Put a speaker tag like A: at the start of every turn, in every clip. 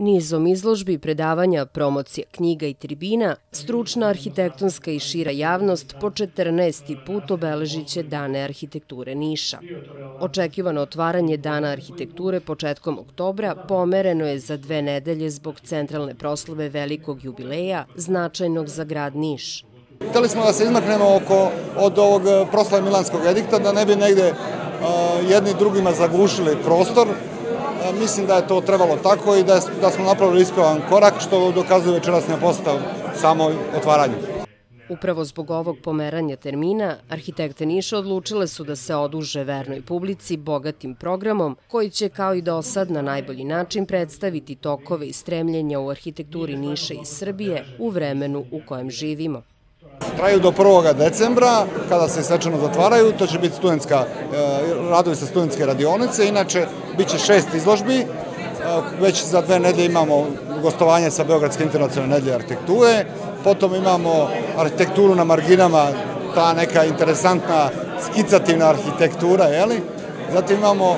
A: Nizom izložbi, predavanja, promocija knjiga i tribina, stručna arhitektonska i šira javnost po 14. put obeležit će Dane arhitekture Niša. Očekivano otvaranje Dana arhitekture početkom oktobra pomereno je za dve nedelje zbog centralne proslave velikog jubileja značajnog za grad Niš.
B: Hteli smo da se izmaknemo oko, od ovog proslave Milanskog edikta, da ne bi negde uh, jedni drugima zagušili prostor, Mislim da je to trebalo tako i da, da smo napravili ispravan korak, što dokazuje večerasnja postav samo otvaranje.
A: Upravo zbog ovog pomeranja termina, arhitekte Niša odlučile su da se oduže vernoj publici bogatim programom koji će kao i do sad na najbolji način predstaviti tokove i stremljenja u arhitekturi Niša i Srbije u vremenu u kojem živimo.
B: Traju do 1. decembra, kada se svečano zatvaraju, to će biti studentska, e, radovi sa studentske radionice, inače bit će šest izložbi, e, već za dve nedelje imamo gostovanje sa Beogradske internacionalne nedelje arhitekture, potom imamo arhitekturu na marginama, ta neka interesantna skicativna arhitektura, jeli? Zatim imamo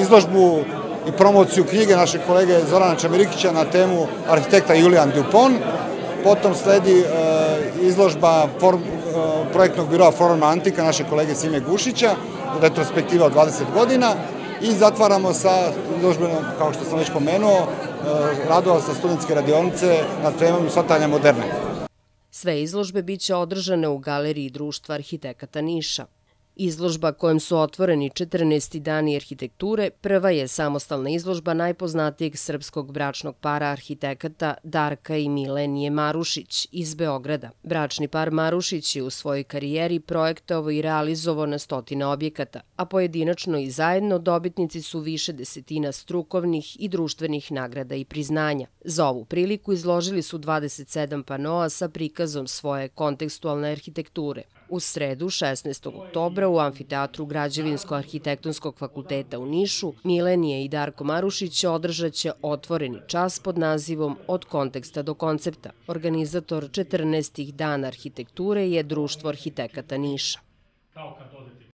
B: izložbu i promociju knjige našeg kolege Zorana Čamirikića na temu arhitekta Julian Dupont, Potom sledi e, izložba form, e, projektnog biroa Forma Antika naše kolege Sime Gušića, retrospektiva od 20 godina i zatvaramo sa izložbenom, kao što sam već pomenuo, e, radova sa studentske radionice na temom Svatanja moderne.
A: Sve izložbe biće održane u Galeriji Društva arhitekata Niša. Izložba kojom su otvoreni 14. dani arhitekture prva je samostalna izložba najpoznatijeg srpskog bračnog para arhitekata Darka i Milenije Marušić iz Beograda. Bračni par Marušić je u svojoj karijeri projektovao i realizovao na stotine objekata, a pojedinačno i zajedno dobitnici su više desetina strukovnih i društvenih nagrada i priznanja. Za ovu priliku izložili su 27 panoa sa prikazom svoje kontekstualne arhitekture. U sredu, 16. oktobra, u amfiteatru Građevinsko-arhitektonskog fakulteta u Nišu, Milenije i Darko Marušić održat će otvoreni čas pod nazivom Od konteksta do koncepta. Organizator 14. dana arhitekture je Društvo arhitekata Niša. Kao kad